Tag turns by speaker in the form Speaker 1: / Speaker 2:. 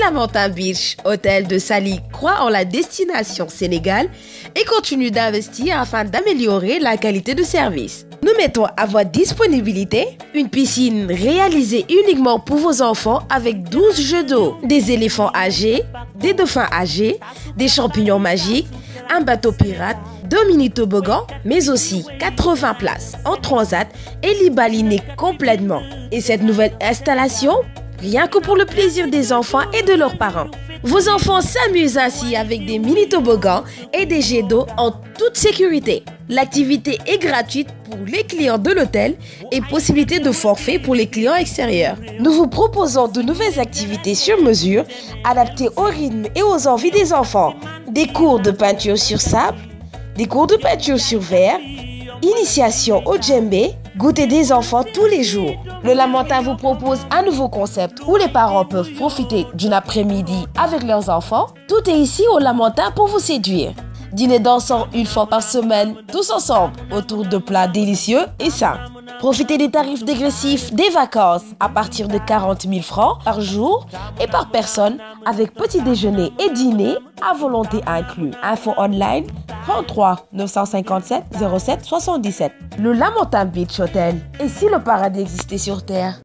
Speaker 1: Lamentin Beach, hôtel de Sali, croit en la destination Sénégal et continue d'investir afin d'améliorer la qualité de service. Nous mettons à votre disponibilité une piscine réalisée uniquement pour vos enfants avec 12 jeux d'eau, des éléphants âgés, des dauphins âgés, des champignons magiques, un bateau pirate, deux mini-toboggans, mais aussi 80 places en transat et libaliné complètement. Et cette nouvelle installation, rien que pour le plaisir des enfants et de leurs parents. Vos enfants s'amusent ainsi avec des mini-toboggans et des jets d'eau en toute sécurité. L'activité est gratuite pour les clients de l'hôtel et possibilité de forfait pour les clients extérieurs. Nous vous proposons de nouvelles activités sur mesure, adaptées au rythme et aux envies des enfants. Des cours de peinture sur sable, des cours de peinture sur verre, initiation au djembé, goûter des enfants tous les jours. Le Lamentin vous propose un nouveau concept où les parents peuvent profiter d'une après-midi avec leurs enfants. Tout est ici au Lamentin pour vous séduire. Dîner dansant une fois par semaine, tous ensemble, autour de plats délicieux et sains. Profitez des tarifs dégressifs des vacances à partir de 40 000 francs par jour et par personne avec petit déjeuner et dîner à volonté inclus. Info online 33 957 07 77. Le Lamentin Beach Hotel. Et si le paradis existait sur Terre